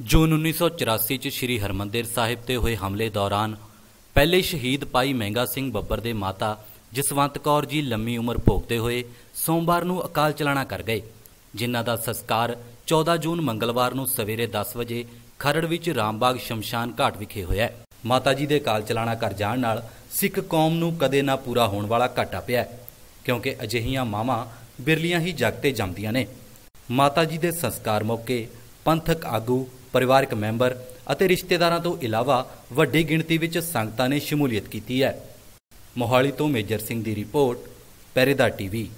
ਜੂਨ 1984 ਚ ਸ੍ਰੀ ਹਰਮੰਦਿਰ ਸਾਹਿਬ ਤੇ ਹੋਏ ਹਮਲੇ ਦੌਰਾਨ ਪਹਿਲੇ ਸ਼ਹੀਦ ਭਾਈ ਮਹਿੰਗਾ ਸਿੰਘ ਬੱਬਰ ਦੇ ਮਾਤਾ ਜਸਵੰਤ ਕੌਰ ਜੀ ਲੰਮੀ ਉਮਰ ਭੋਗਦੇ ਹੋਏ ਸੋਮਵਾਰ ਨੂੰ ਅਕਾਲ ਚਲਾਣਾ ਕਰ ਗਏ, ਜਿਨ੍ਹਾਂ ਦਾ ਸੰਸਕਾਰ 14 ਜੂਨ ਮੰਗਲਵਾਰ ਨੂੰ ਸਵੇਰੇ 10 ਵਜੇ ਖਰੜ ਵਿੱਚ ਰਾਮਬਾਗ ਸ਼ਮਸ਼ਾਨ ਘਾਟ ਵਿਖੇ ਹੋਇਆ ਹੈ। ਮਾਤਾ ਜੀ ਦੇ ਅਕਾਲ ਚਲਾਣਾ ਕਰ ਜਾਣ ਨਾਲ ਸਿੱਖ ਕੌਮ ਨੂੰ ਕਦੇ ਨਾ ਪੂਰਾ ਹੋਣ ਵਾਲਾ ਘਾਟਾ ਪਿਆ ਕਿਉਂਕਿ ਅਜਿਹੀਆਂ ਮਾਵਾਂ ਬਿਰਲੀਆਂ ਹੀ ਜਗ ਤੇ ਜੰਮਦੀਆਂ ਨੇ ਮਾਤਾ ਜੀ ਦੇ ਸੰਸਕਾਰ ਮੌਕੇ ਪੰਥਕ ਆਗੂ ਪਰਿਵਾਰਕ ਮੈਂਬਰ ਅਤੇ ਰਿਸ਼ਤੇਦਾਰਾਂ ਤੋਂ ਇਲਾਵਾ ਵੱਡੀ ਗਿਣਤੀ ਵਿੱਚ ਸੰਗਤਾਂ ਨੇ ਸ਼ਮੂਲੀਅਤ ਕੀਤੀ ਹੈ। ਮੋਹਾਲੀ ਤੋਂ ਮੇਜਰ ਸਿੰਘ ਦੀ ਰਿਪੋਰਟ ਪਹਿਰੇਦਾਰ ਟੀਵੀ।